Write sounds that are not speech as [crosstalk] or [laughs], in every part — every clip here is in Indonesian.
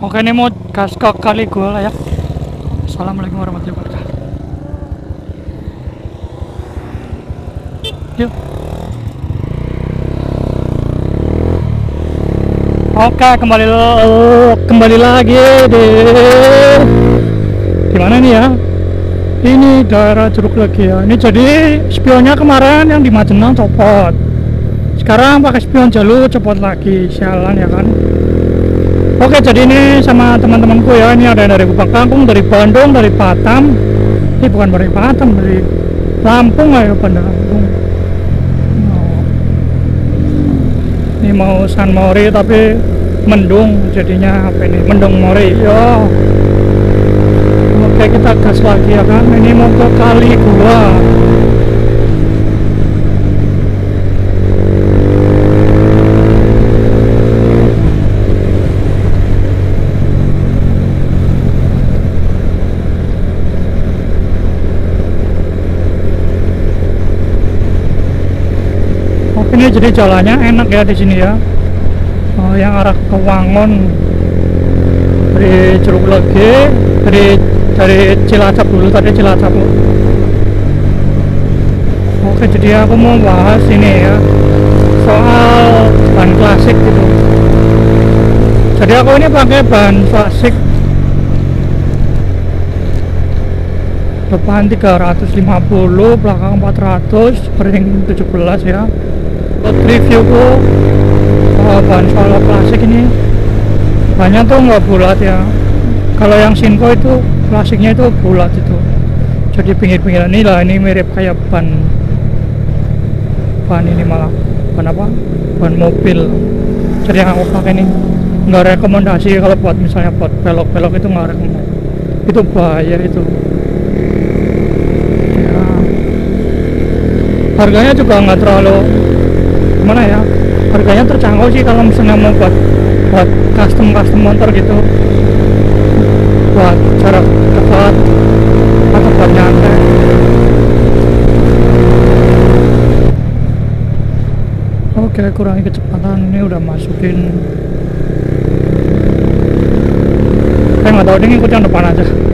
Oke ini mau gas ke kali gua lah ya. Assalamualaikum warahmatullahi wabarakatuh. Yuk. Oke kembali kembali lagi di gimana nih ya? Ini daerah Curug Legi ya. Ini jadi spionnya kemarin yang di Majenang copot. Sekarang pakai spion jalur copot lagi, sialan ya kan? Oke, jadi ini sama teman-temanku ya. Ini ada yang dari Kupang Kangkung, dari Bandung, dari Batam. Ini bukan dari Batam, dari Lampung ayo Bandar Lampung. Oh. Ini mau San Mori tapi mendung jadinya apa ini? Mendung Mori. Yo. Oke, kita gas lagi ya kan. Ini mau ke kali gua. Oke, ini jadi jalannya enak ya di sini ya. Oh, yang arah ke Wangon dari Curug Legi, dari dari Cilacap dulu tadi Cilacap. Oke, jadi aku mau bahas ini ya soal ban klasik gitu. Jadi aku ini pakai ban klasik depan 350 belakang 400 ring 17 ya buat reviewku uh, ban solar klasik ini. Banyak tuh nggak bulat ya. Kalau yang Sinko itu klasiknya itu bulat itu. Jadi pinggir-pinggiran ini lah ini mirip kayak ban ban ini malah ban apa? Ban mobil. Jadi yang aku pakai ini nggak rekomendasi kalau buat misalnya buat belok-belok itu nggak rekomendasi itu bahaya itu. Ya. Harganya juga nggak terlalu gimana ya harganya terjangkau sih kalau misalnya mau buat buat custom custom motor gitu. Buat jarak dekat atau buat nyantai. Oke kurangi kecepatan ini udah masukin. Saya nggak tahu ini ngikut yang depan aja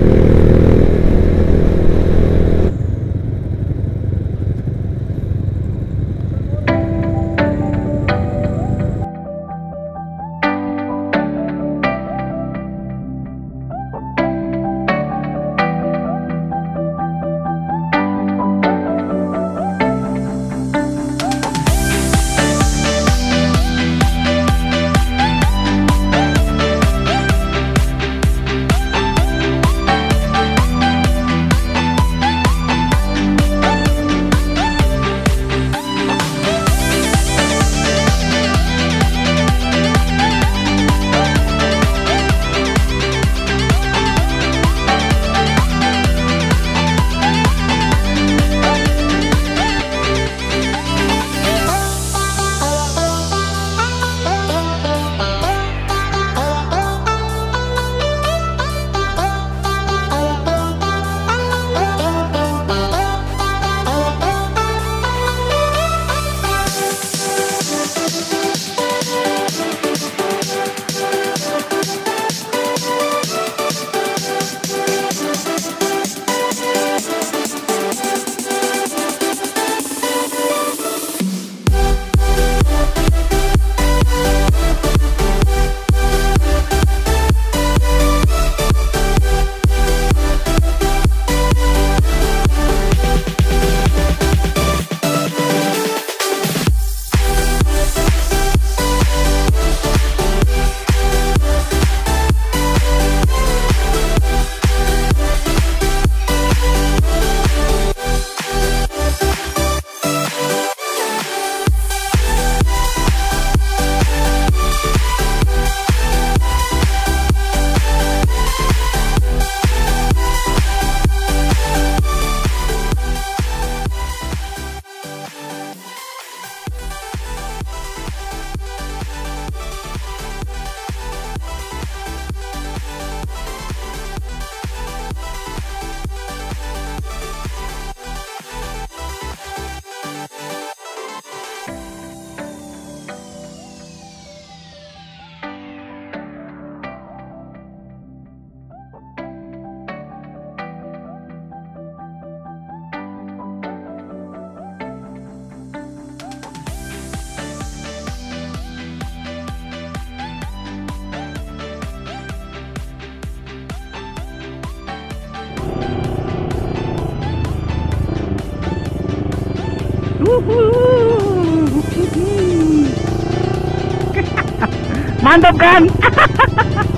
[laughs] Mantap kan? [laughs]